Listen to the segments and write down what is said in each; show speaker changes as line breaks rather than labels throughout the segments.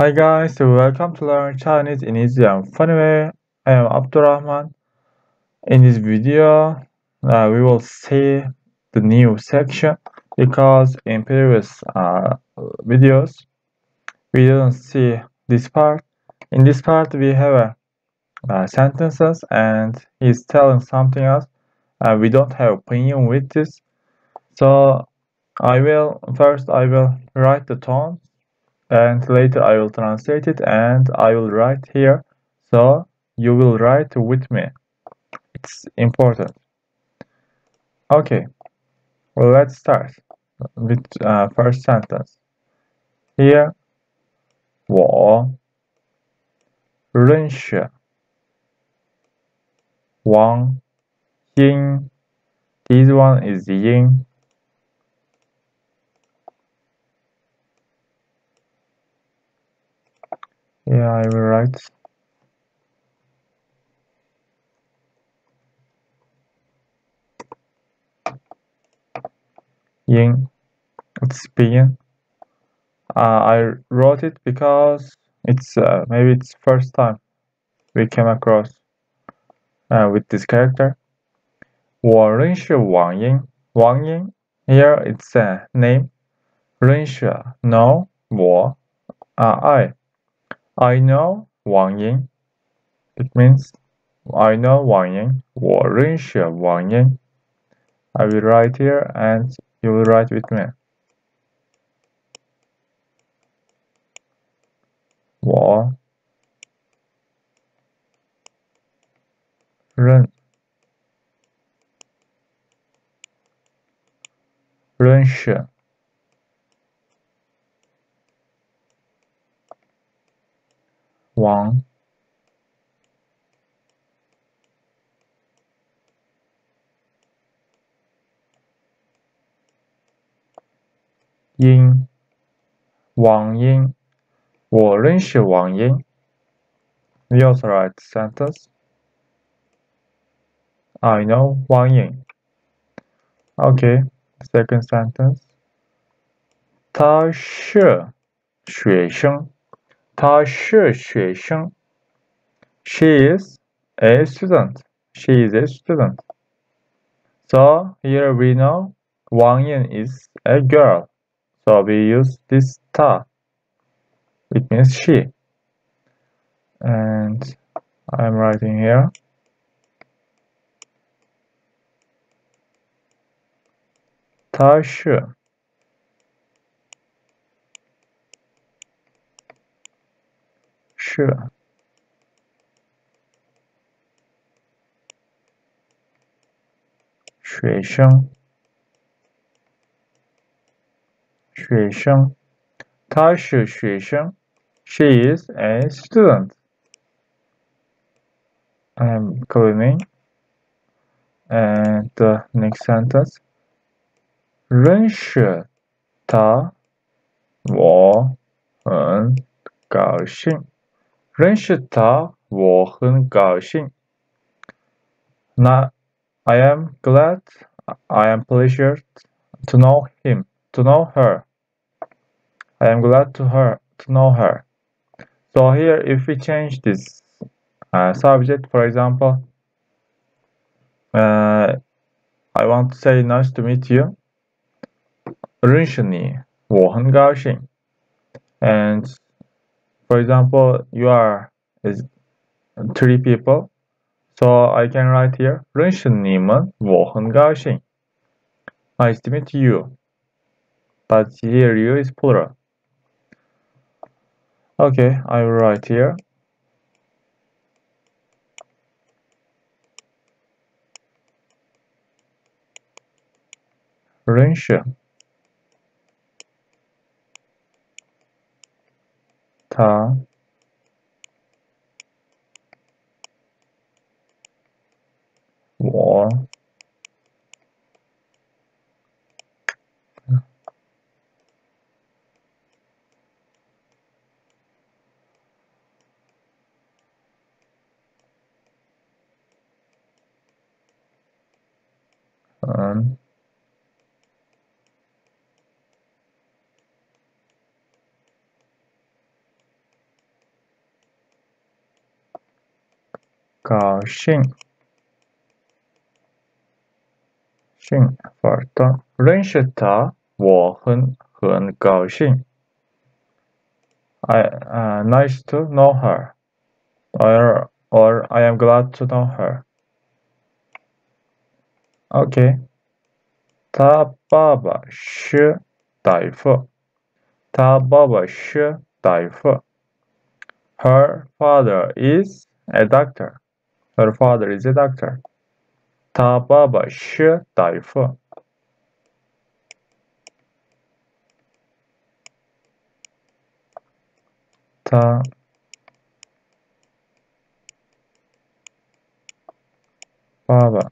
Hi guys, welcome to learn Chinese in easy and funny way. I am Abdurrahman. In this video, uh, we will see the new section because in previous uh, videos we didn't see this part. In this part, we have uh, sentences and he's telling something else. Uh, we don't have opinion with this, so I will first I will write the tone and later I will translate it and I will write here so you will write with me it's important okay well let's start with uh, first sentence here 我认识王英 this one is Ying Yeah, I will write. Ying. Let's begin. Uh, I wrote it because it's uh, maybe it's first time we came across uh, with this character. 我认识王英。王英 here it's a name. 认识 know 我 uh, I I know Wang Ying. It means I know Wang Ying. 我认识 Wang Ying. I will write here and you will write with me. 我认认识 王英，王英，我认识王英。We also write sentence. I know Wang Ying. Okay, second sentence. 他是学生。她是学生。She is a student. She is a student. So here we know Wang Yin is a girl. So we use this ta. It means she. And I'm writing here. Ta 是是学生，学生，他是学生。She is a student. I'm coming. And the next sentence. 认识他，我很高兴。认识他，我很高兴。那 I am glad, I am pleased to know him, to know her. I am glad to her, to know her. So here, if we change this uh, subject, for example, uh, I want to say nice to meet you. 认识你，我很高兴。And for example you are is three people. So I can write here Röntgennehmen Wochen Gauching I estimate you but here you is plural. Okay I will write here Röntgen delta 嗯。 高兴。兴 farta 认识他，我很很高兴。I uh, nice to know her, or or I am glad to know her. Okay. 他爸爸是大夫。他爸爸是大夫。Her father is a doctor. Her father is a doctor. Ta baba shi dai. Ta baba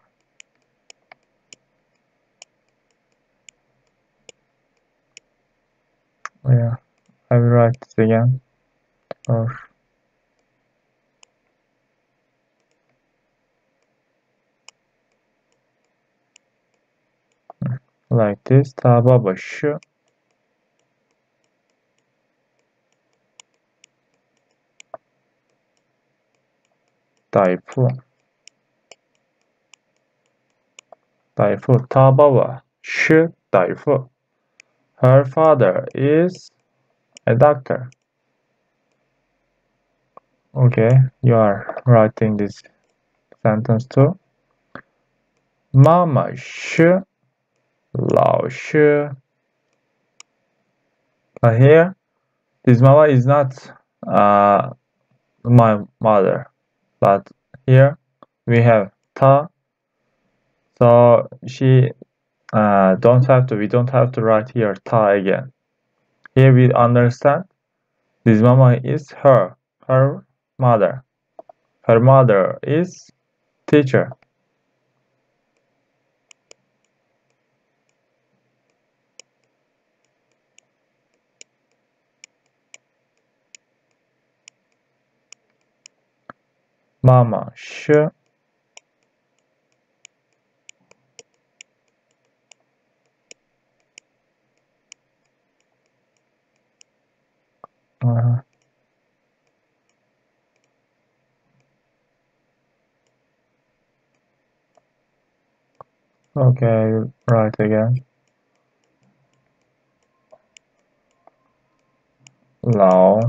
oh yeah I will write it again or like this. Taba başı. Tayfu. Tayfu. Taba başı. Tayfu. Her father is a doctor. Okay, you are writing this sentence too. Mama 是老师. But here, this mama is not uh, my mother. But here we have ta. So she uh, don't have to we don't have to write here ta again here we understand this mama is her her mother her mother is teacher mama she Uh, okay, right again. Lao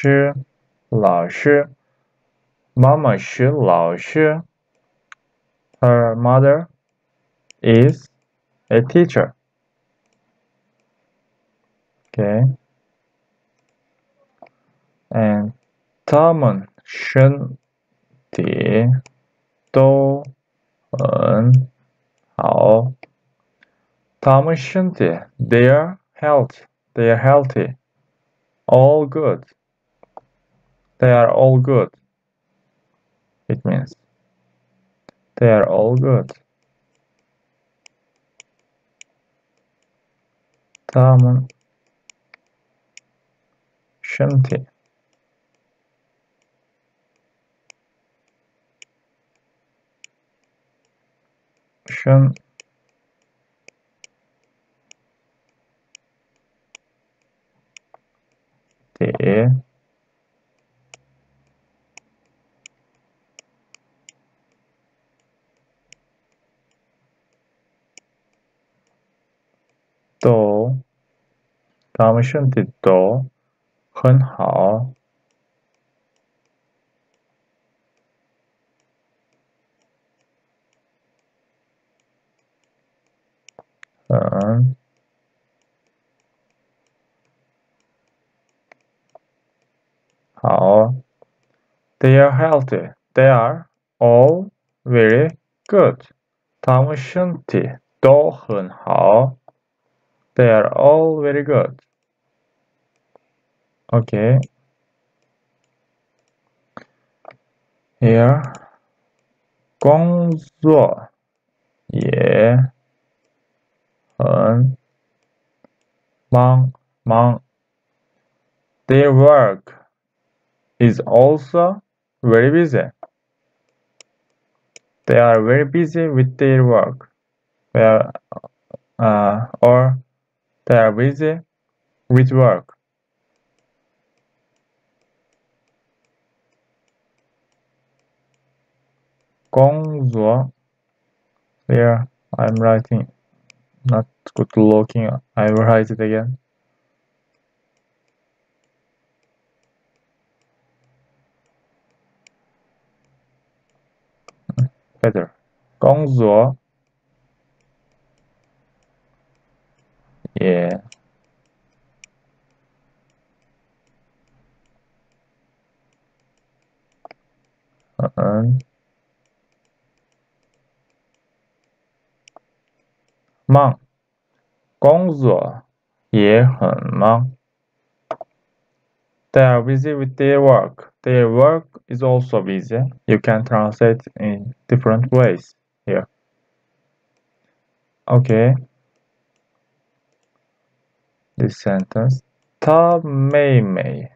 Shi Lao Shi Mama Shi Lao Shi Her mother is a teacher. Okay. And 他们身体都很好。他们身体 their health, they are healthy. All good. They are all good. It means they are all good. Tamam. Şimdi. Şimdi. 都，他们身体都很好。很好。They are healthy. They are all very good. 他们身体都很好。 They are all very good. Okay. Here 工作也很忙忙 Their work is also very busy. They are very busy with their work. They are, uh, or they're busy with work. Gongzuo. There, I'm writing. Not good looking. I will write it again. Better. Gongzuo yeah and 忙，工作也很忙。They are busy with their work. Their work is also busy. You can translate in different ways here. Okay. This sentence. 她妹妹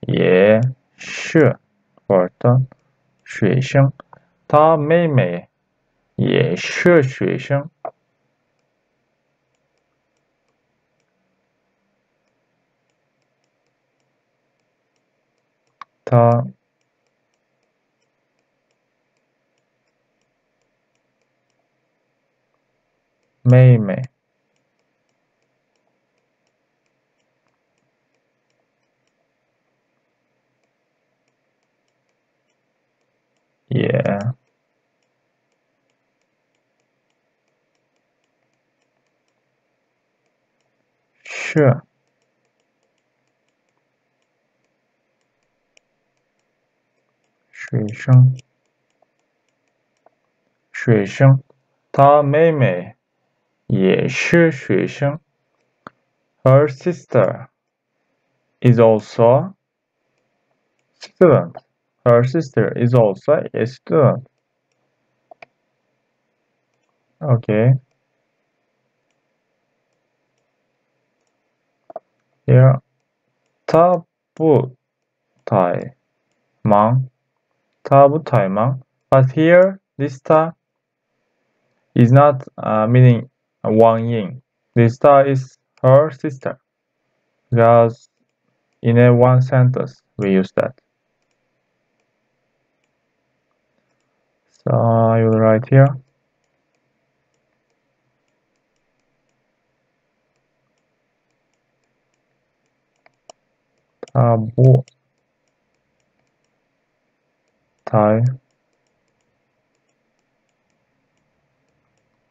也是我的学生。她妹妹也是学生。他妹妹 也是。学生，学生，她妹妹也是学生。Her sister is also student. Her sister is also a student. Okay. Yeah. tai mang. Tabutai mang. But here, this ta is not uh, meaning Wang Ying. This ta is her sister. Because in a one sentence, we use that. so I will write here. Table tai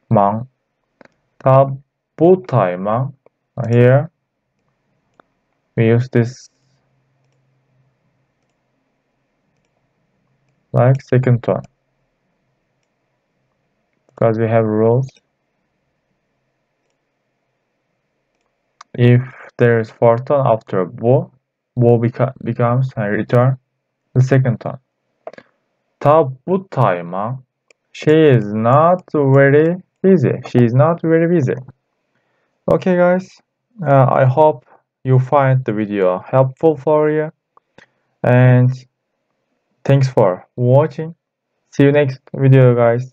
mang. Table tai mang. Here we use this like second one because we have rules. If there is fourth one after bo, bo beca becomes a return the second one. Tabutayma. She is not very busy. She is not very busy. Okay, guys. Uh, I hope you find the video helpful for you. And thanks for watching. See you next video, guys.